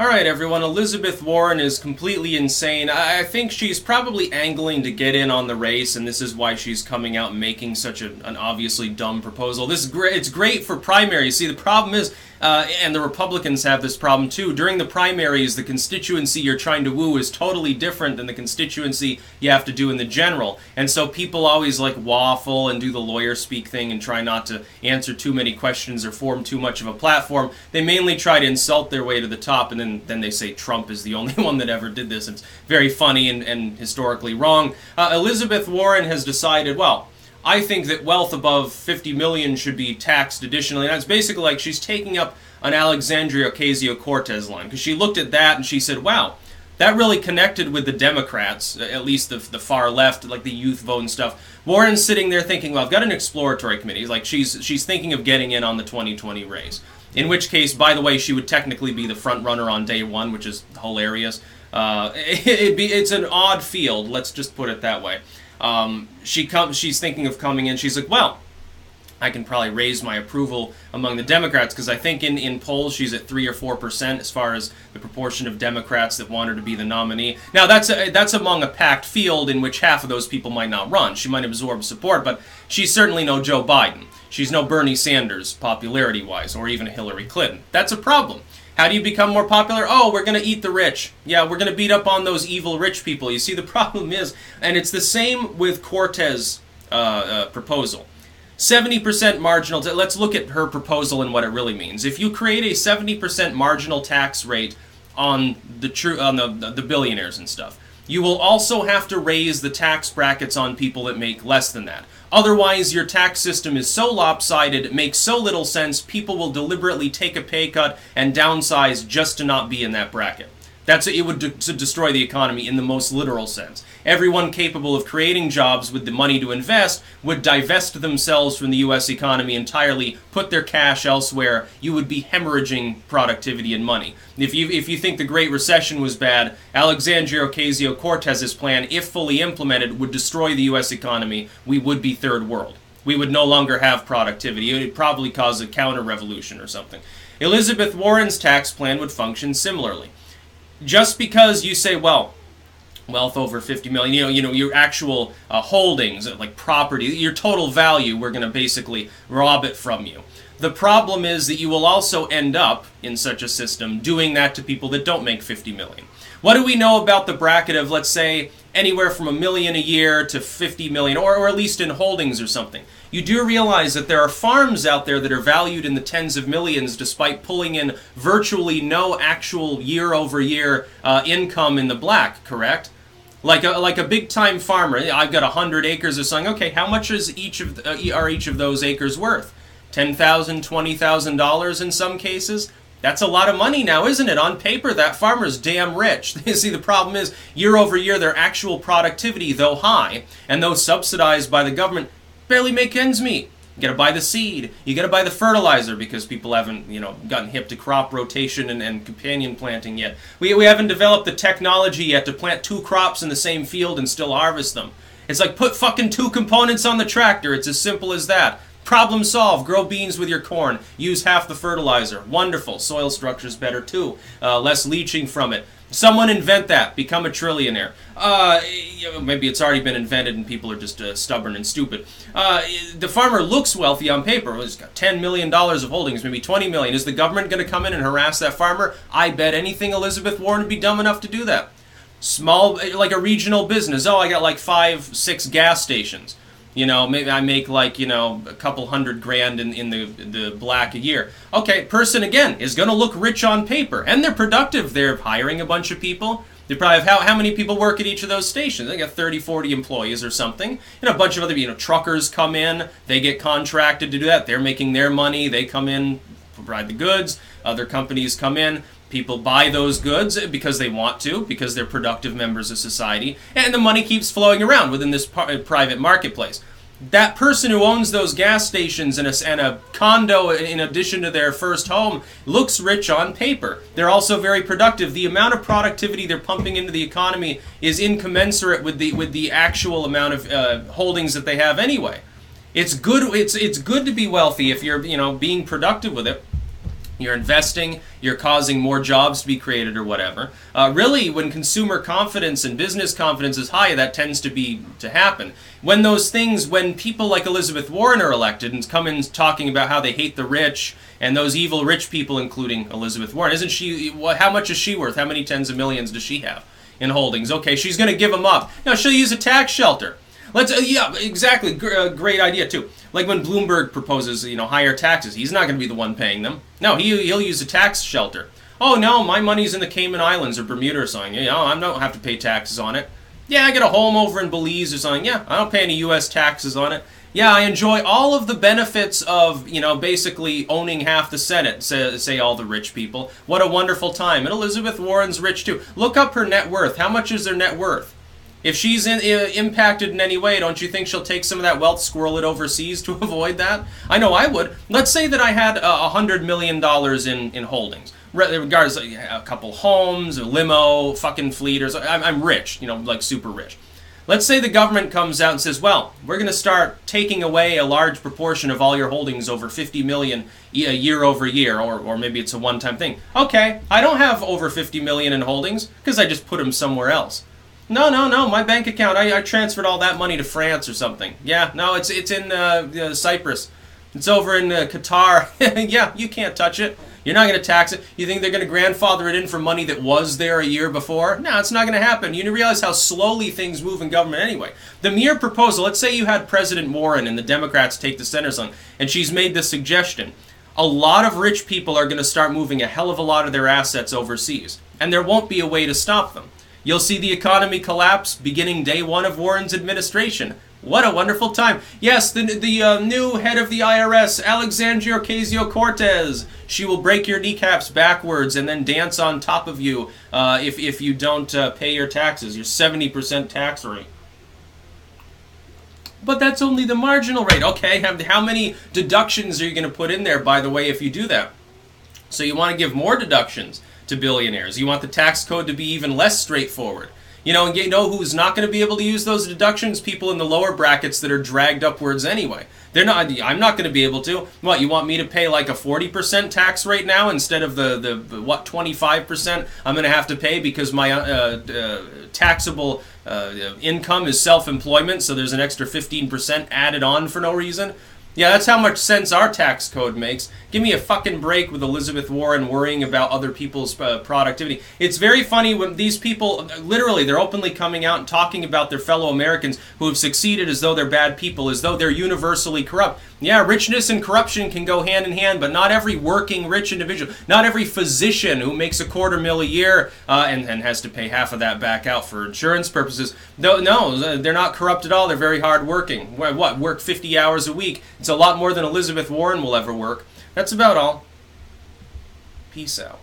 All right, everyone. Elizabeth Warren is completely insane. I think she's probably angling to get in on the race, and this is why she's coming out making such a, an obviously dumb proposal. This is great. It's great for primaries. See, the problem is, uh, and the Republicans have this problem too. During the primaries, the constituency you're trying to woo is totally different than the constituency you have to do in the general, and so people always like waffle and do the lawyer speak thing and try not to answer too many questions or form too much of a platform. They mainly try to insult their way to the top, and then then then they say Trump is the only one that ever did this. It's very funny and, and historically wrong. Uh, Elizabeth Warren has decided, well, I think that wealth above 50 million should be taxed additionally. And it's basically like she's taking up an Alexandria Ocasio Cortez line because she looked at that and she said, wow, that really connected with the Democrats, at least the, the far left, like the youth vote and stuff. Warren's sitting there thinking, well, I've got an exploratory committee. Like she's she's thinking of getting in on the 2020 race. In which case, by the way, she would technically be the front runner on day one, which is hilarious. Uh, it, be, it's an odd field. Let's just put it that way. Um, she comes. She's thinking of coming in. She's like, well, I can probably raise my approval among the Democrats because I think in, in polls she's at three or four percent as far as the proportion of Democrats that want her to be the nominee. Now that's a, that's among a packed field in which half of those people might not run. She might absorb support, but she's certainly no Joe Biden. She's no Bernie Sanders popularity wise, or even Hillary Clinton. That's a problem. How do you become more popular? Oh, we're going to eat the rich. Yeah, we're going to beat up on those evil rich people. You see, the problem is, and it's the same with Cortez' uh, uh, proposal 70% marginal. Let's look at her proposal and what it really means. If you create a 70% marginal tax rate on the true on the the billionaires and stuff, you will also have to raise the tax brackets on people that make less than that. Otherwise, your tax system is so lopsided, it makes so little sense, people will deliberately take a pay cut and downsize just to not be in that bracket. That's it would de- destroy the economy in the most literal sense. Everyone capable of creating jobs with the money to invest would divest themselves from the U.S. economy entirely, put their cash elsewhere. You would be hemorrhaging productivity and money. If you if you think the Great Recession was bad, Alexandria Ocasio Cortez's plan, if fully implemented, would destroy the U.S. economy. We would be third world. We would no longer have productivity. It would probably cause a counter revolution or something. Elizabeth Warren's tax plan would function similarly just because you say, well, wealth over 50 million, you know, you know, your actual uh, holdings, like property, your total value, we're going to basically rob it from you. The problem is that you will also end up in such a system doing that to people that don't make 50 million. What do we know about the bracket of, let's say, anywhere from a million a year to 50 million, or, or at least in holdings or something? You do realize that there are farms out there that are valued in the tens of millions despite pulling in virtually no actual year over year income in the black, correct? Like a, like a big time farmer, I've got 100 acres or something. Okay, how much is each of the, uh, are each of those acres worth? $10,000, $20,000 in some cases? That's a lot of money now, isn't it? On paper, that farmer's damn rich. See, the problem is, year over year, their actual productivity, though high, and though subsidized by the government, barely make ends meet. You gotta buy the seed. You gotta buy the fertilizer because people haven't, you know, gotten hip to crop rotation and, and companion planting yet. We, we haven't developed the technology yet to plant two crops in the same field and still harvest them. It's like put fucking two components on the tractor. It's as simple as that. Problem solved. Grow beans with your corn. Use half the fertilizer. Wonderful. Soil structure's better too. Uh, less leaching from it. Someone invent that. Become a trillionaire. Uh, maybe it's already been invented and people are just uh, stubborn and stupid. Uh, the farmer looks wealthy on paper. Well, he's got $10 million of holdings, maybe 20 million. Is the government going to come in and harass that farmer? I bet anything Elizabeth Warren would be dumb enough to do that. Small, like a regional business. Oh, I got like five, six gas stations. You know, maybe I make like, you know, a couple hundred grand in, in the, the black a year. Okay, person again is going to look rich on paper. And they're productive. They're hiring a bunch of people. They probably have how, how many people work at each of those stations? They got 30, 40 employees or something. You know, a bunch of other, you know, truckers come in. They get contracted to do that. They're making their money. They come in, provide the goods. Other companies come in. People buy those goods because they want to, because they're productive members of society, and the money keeps flowing around within this private marketplace. That person who owns those gas stations and a, and a condo in addition to their first home looks rich on paper. They're also very productive. The amount of productivity they're pumping into the economy is incommensurate with the with the actual amount of uh, holdings that they have anyway. It's good. It's it's good to be wealthy if you're you know being productive with it. You're investing, you're causing more jobs to be created or whatever. Uh, really, when consumer confidence and business confidence is high, that tends to be to happen. When those things, when people like Elizabeth Warren are elected and come in talking about how they hate the rich and those evil rich people, including Elizabeth Warren, isn't she? How much is she worth? How many tens of millions does she have in holdings? Okay, she's going to give them up. Now she'll use a tax shelter. Let's uh, yeah, exactly. G- uh, great idea too. Like when Bloomberg proposes, you know, higher taxes, he's not going to be the one paying them. No, he he'll use a tax shelter. Oh no, my money's in the Cayman Islands or Bermuda or something. You know, I don't have to pay taxes on it. Yeah, I get a home over in Belize or something. Yeah, I don't pay any U.S. taxes on it. Yeah, I enjoy all of the benefits of, you know, basically owning half the Senate, say, say, all the rich people. What a wonderful time. And Elizabeth Warren's rich too. Look up her net worth. How much is their net worth? If she's in, uh, impacted in any way, don't you think she'll take some of that wealth, squirrel it overseas to avoid that? I know I would. Let's say that I had a uh, hundred million dollars in in holdings, regardless, of a couple homes, a limo, fucking fleet, or I'm, I'm rich, you know, like super rich. Let's say the government comes out and says, "Well, we're going to start taking away a large proportion of all your holdings over 50 million a year over year, or, or maybe it's a one-time thing." Okay, I don't have over 50 million in holdings because I just put them somewhere else. No, no, no. My bank account. I, I transferred all that money to France or something. Yeah, no, it's it's in uh, uh, Cyprus. It's over in uh, Qatar. yeah, you can't touch it. You're not going to tax it. You think they're going to grandfather it in for money that was there a year before? No, it's not going to happen. You realize how slowly things move in government anyway. The mere proposal, let's say you had President Warren and the Democrats take the center zone, and she's made this suggestion. A lot of rich people are going to start moving a hell of a lot of their assets overseas, and there won't be a way to stop them. You'll see the economy collapse beginning day one of Warren's administration. What a wonderful time. Yes, the, the uh, new head of the IRS, Alexandria Ocasio-Cortez. She will break your kneecaps backwards and then dance on top of you uh, if, if you don't uh, pay your taxes, your 70% tax rate. But that's only the marginal rate. Okay, how many deductions are you going to put in there, by the way, if you do that? So you want to give more deductions to billionaires. You want the tax code to be even less straightforward. You know, and you know who's not going to be able to use those deductions? People in the lower brackets that are dragged upwards anyway. They're not. I'm not going to be able to. What you want me to pay like a 40% tax rate now instead of the the what 25% I'm going to have to pay because my uh, uh, taxable uh, income is self-employment. So there's an extra 15% added on for no reason. Yeah, that's how much sense our tax code makes. Give me a fucking break with Elizabeth Warren worrying about other people's uh, productivity. It's very funny when these people, literally, they're openly coming out and talking about their fellow Americans who have succeeded as though they're bad people, as though they're universally corrupt. Yeah, richness and corruption can go hand in hand, but not every working rich individual, not every physician who makes a quarter mil a year uh, and, and has to pay half of that back out for insurance purposes. No, no, they're not corrupt at all. They're very hardworking. What, work 50 hours a week? It's a lot more than Elizabeth Warren will ever work. That's about all. Peace out.